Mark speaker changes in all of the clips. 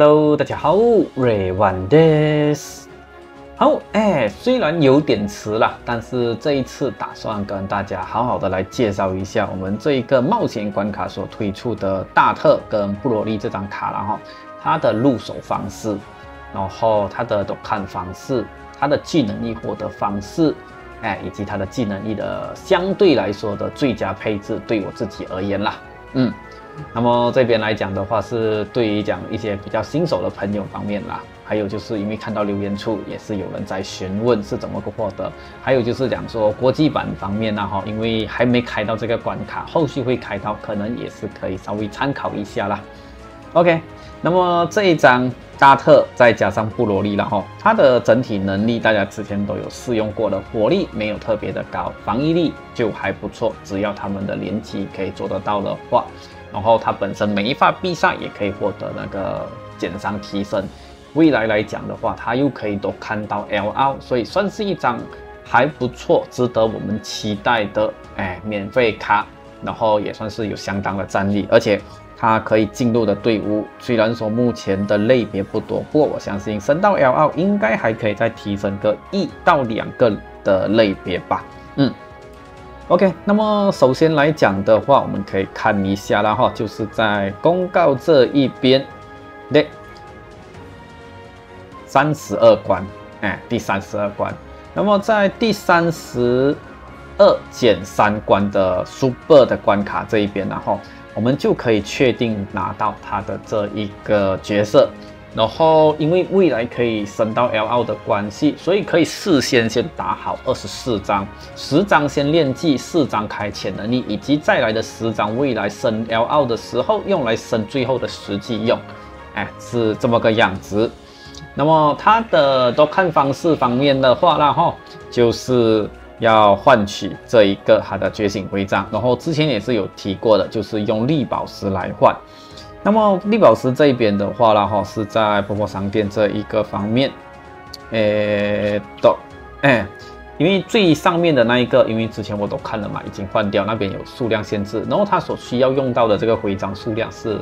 Speaker 1: Hello，大家好，瑞万です。好，哎，虽然有点迟了，但是这一次打算跟大家好好的来介绍一下我们这一个冒险关卡所推出的大特跟布罗利这张卡了哈，它的入手方式，然后它的看方式，它的技能力获得方式，哎，以及它的技能力的相对来说的最佳配置，对我自己而言啦，嗯。那么这边来讲的话，是对于讲一些比较新手的朋友方面啦，还有就是因为看到留言处也是有人在询问是怎么个获得，还有就是讲说国际版方面呢哈，因为还没开到这个关卡，后续会开到，可能也是可以稍微参考一下啦。OK，那么这一张大特再加上布罗利了哈，它的整体能力大家之前都有试用过的，火力没有特别的高，防御力就还不错，只要他们的连击可以做得到的话。然后它本身每一发必杀也可以获得那个减伤提升，未来来讲的话，它又可以都看到 L R，所以算是一张还不错、值得我们期待的哎免费卡。然后也算是有相当的战力，而且它可以进入的队伍，虽然说目前的类别不多，不过我相信升到 L R 应该还可以再提升个一到两个的类别吧。嗯。OK，那么首先来讲的话，我们可以看一下啦哈，就是在公告这一边，对，三十二关，哎，第三十二关。那么在第三十二减三关的 Super 的关卡这一边，然后我们就可以确定拿到它的这一个角色。然后，因为未来可以升到 L 二的关系，所以可以事先先打好二十四张，十张先练技，四张开潜能力，以及再来的十张未来升 L 二的时候用来升最后的实际用，哎，是这么个样子。那么它的多看方式方面的话，然后就是要换取这一个它的觉醒徽章，然后之前也是有提过的，就是用绿宝石来换。那么绿宝石这一边的话啦，哈，是在婆婆商店这一个方面，诶，都，哎，因为最上面的那一个，因为之前我都看了嘛，已经换掉，那边有数量限制，然后它所需要用到的这个徽章数量是。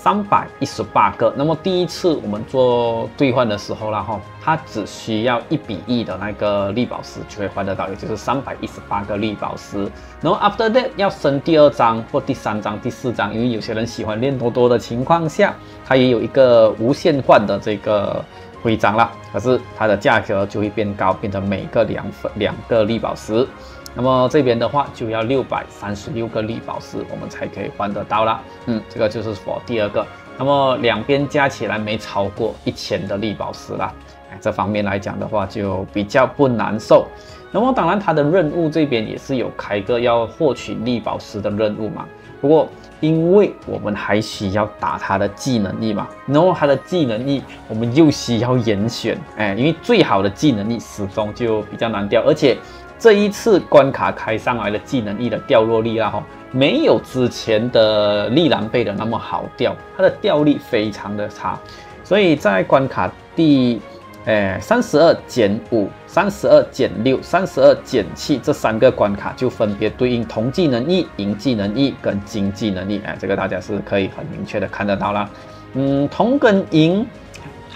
Speaker 1: 三百一十八个。那么第一次我们做兑换的时候然后它只需要一比一的那个绿宝石就会换得到，也就是三百一十八个绿宝石。然后 after that 要升第二张或第三张、第四张，因为有些人喜欢练多多的情况下，它也有一个无限换的这个徽章了。可是它的价格就会变高，变成每个两分两个绿宝石。那么这边的话就要六百三十六个绿宝石，我们才可以换得到啦。嗯，这个就是说第二个。那么两边加起来没超过一千的绿宝石啦。哎，这方面来讲的话就比较不难受。那么当然它的任务这边也是有开个要获取绿宝石的任务嘛。不过因为我们还需要打它的技能力嘛，然后它的技能力我们又需要严选。哎，因为最好的技能力始终就比较难掉，而且。这一次关卡开上来的技能一的掉落力啊，哈，没有之前的利兰贝的那么好掉，它的掉力非常的差，所以在关卡第，诶三十二减五、三十二减六、三十二减七这三个关卡就分别对应铜技能一、银技能一跟金技能力，哎，这个大家是可以很明确的看得到啦。嗯，铜跟银。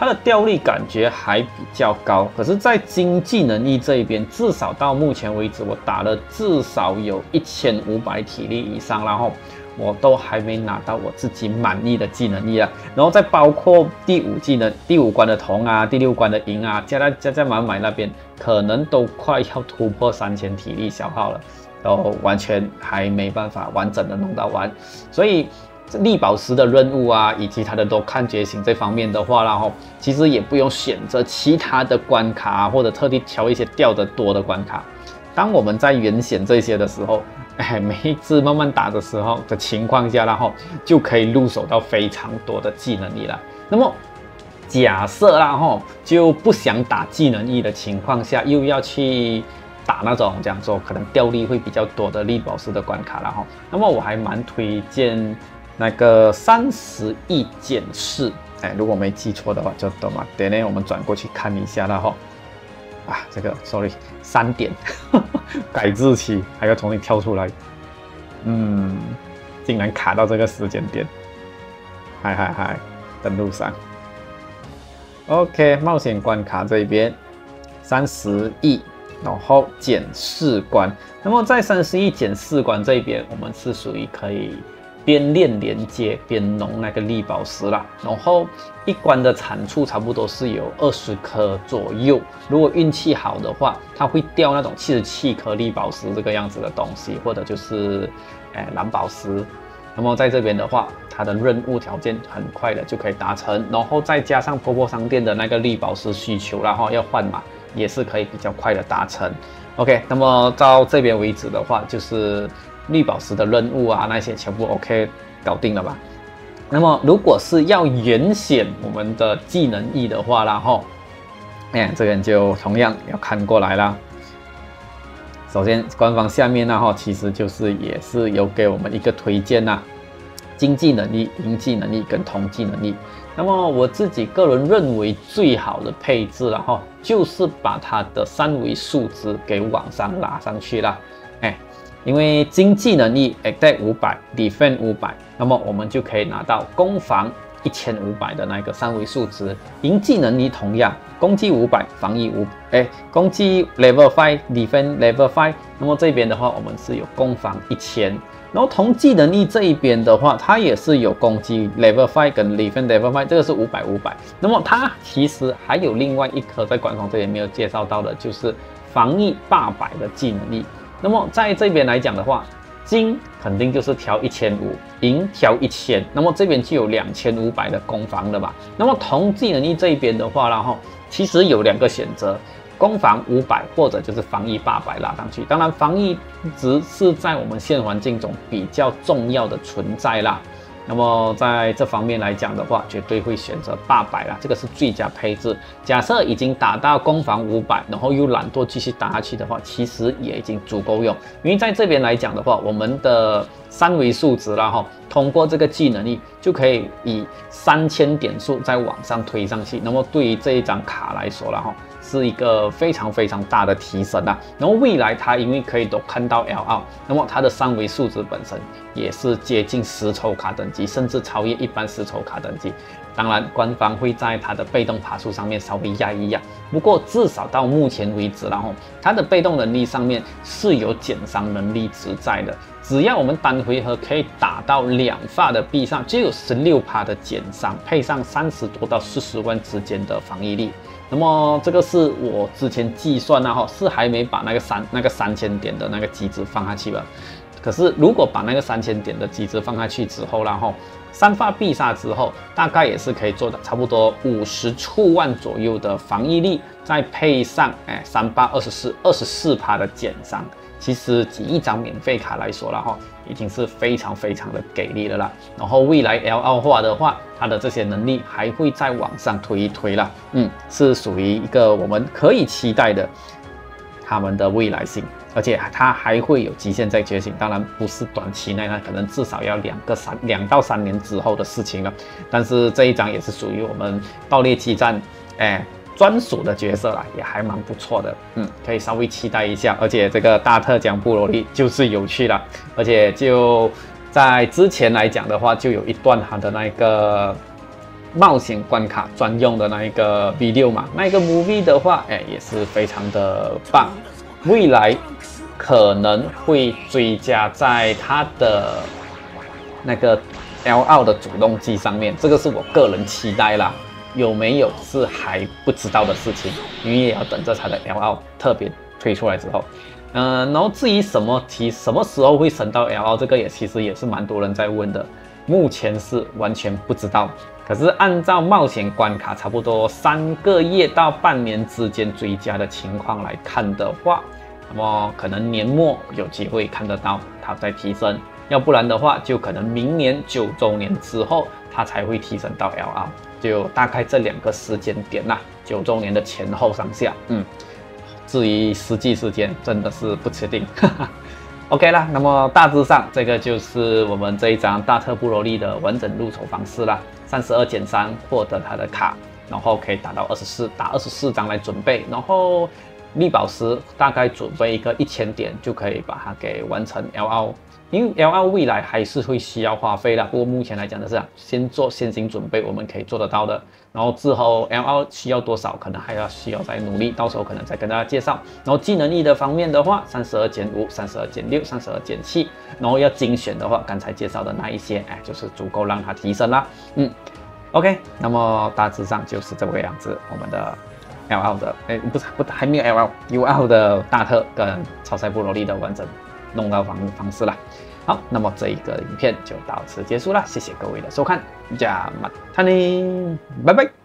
Speaker 1: 它的掉力感觉还比较高，可是，在经济能力这一边，至少到目前为止，我打了至少有一千五百体力以上，然后我都还没拿到我自己满意的技能力啊。然后再包括第五技能、第五关的铜啊、第六关的银啊，加在加加满满那边，可能都快要突破三千体力消耗了，然后完全还没办法完整的弄到完，所以。力宝石的任务啊，以及它的都看觉醒这方面的话，然后其实也不用选择其他的关卡，或者特地挑一些掉的多的关卡。当我们在原选这些的时候，哎，每一次慢慢打的时候的情况下，然后就可以入手到非常多的技能力了。那么假设然后就不想打技能力的情况下，又要去打那种这样说可能掉力会比较多的力宝石的关卡了哈。那么我还蛮推荐。那个三十亿减四，哎，如果没记错的话，就懂吗？等下我们转过去看一下了哈。啊，这个，sorry，三点 改日期还要重新跳出来，嗯，竟然卡到这个时间点，嗨嗨嗨，登录上 OK，冒险关卡这边三十亿，然后减四关。那么在三十亿减四关这边，我们是属于可以。边练连接边弄那个绿宝石啦，然后一关的产出差不多是有二十颗左右。如果运气好的话，它会掉那种七十七颗绿宝石这个样子的东西，或者就是诶蓝宝石。那么在这边的话，它的任务条件很快的就可以达成，然后再加上婆婆商店的那个绿宝石需求，然后要换码也是可以比较快的达成。OK，那么到这边为止的话，就是。绿宝石的任务啊，那些全部 OK 搞定了吧？那么如果是要严选我们的技能翼的话，然后，哎，这边就同样要看过来啦。首先，官方下面呢，哈，其实就是也是有给我们一个推荐呐，经济能力、营技能力跟统计能力。那么我自己个人认为最好的配置，然后就是把它的三维数值给往上拉上去了，因为经济能力 attack 五百，defend 五百，那么我们就可以拿到攻防一千五百的那个三维数值。营技能力同样，攻击五百，防御五，哎，攻击 level five，defend level five。那么这边的话，我们是有攻防一千。然后同技能力这一边的话，它也是有攻击 level five 跟 defend level five，这个是五百五百。那么它其实还有另外一颗在官方这边没有介绍到的，就是防御八百的技能力。那么在这边来讲的话，金肯定就是调一千五，银调一千，那么这边就有两千五百的攻防了吧？那么同技能力这一边的话，然后其实有两个选择，攻防五百或者就是防御八百拉上去。当然，防御值是在我们现环境中比较重要的存在啦。那么在这方面来讲的话，绝对会选择八百啦，这个是最佳配置。假设已经打到攻防五百，然后又懒惰继续打下去的话，其实也已经足够用。因为在这边来讲的话，我们的三维数值啦哈，通过这个技能力就可以以三千点数再往上推上去。那么对于这一张卡来说了哈。是一个非常非常大的提升啊！然后未来它因为可以都看到 L 二，那么它的三维数值本身也是接近十抽卡等级，甚至超越一般十抽卡等级。当然，官方会在它的被动爬数上面稍微压一压，不过至少到目前为止，然后它的被动能力上面是有减伤能力值在的。只要我们单回合可以打到两发的必杀，就有十六趴的减伤，配上三十多到四十万之间的防御力。那么这个是我之前计算啊，哈，是还没把那个三那个三千点的那个机制放下去吧。可是如果把那个三千点的机制放下去之后，然后三发必杀之后，大概也是可以做到差不多五十处万左右的防御力，再配上哎三八二十四二十四趴的减伤。其实几一张免费卡来说了哈，已经是非常非常的给力的啦。然后未来 L 二化的话，它的这些能力还会再往上推一推啦。嗯，是属于一个我们可以期待的他们的未来性，而且它还会有极限在觉醒。当然不是短期内，那可能至少要两个三两到三年之后的事情了。但是这一张也是属于我们爆裂激战，哎。专属的角色啦，也还蛮不错的，嗯，可以稍微期待一下。而且这个大特奖布罗利就是有趣了，而且就在之前来讲的话，就有一段他的那个冒险关卡专用的那一个 V 六嘛，那一个 movie 的话，哎，也是非常的棒。未来可能会追加在它的那个 L 二的主动机上面，这个是我个人期待啦。有没有是还不知道的事情，你也要等着它的 L 二特别推出来之后，嗯，然后至于什么题什么时候会升到 L 二，这个也其实也是蛮多人在问的，目前是完全不知道。可是按照冒险关卡差不多三个月到半年之间追加的情况来看的话，那么可能年末有机会看得到它在提升，要不然的话就可能明年九周年之后它才会提升到 L 二。就大概这两个时间点啦，九周年的前后上下，嗯，至于实际时间真的是不确定。OK 啦，那么大致上这个就是我们这一张大特布罗利的完整入手方式啦，三十二减三获得它的卡，然后可以打到二十四，打二十四张来准备，然后绿宝石大概准备一个一千点就可以把它给完成 LR。因为 L R 未来还是会需要花费的，不过目前来讲的是先做先行准备，我们可以做得到的。然后之后 L R 需要多少，可能还要需要再努力，到时候可能再跟大家介绍。然后技能力的方面的话，三十二减五、三十二减六、三十二减七，然后要精选的话，刚才介绍的那一些，哎，就是足够让它提升啦。嗯，OK，那么大致上就是这个样子，我们的 L L 的，哎，不是不还没有 L L U L 的大特跟超赛布罗利的完整。弄到方方式了，好，那么这一个影片就到此结束了，谢谢各位的收看，加马塔尼，拜拜。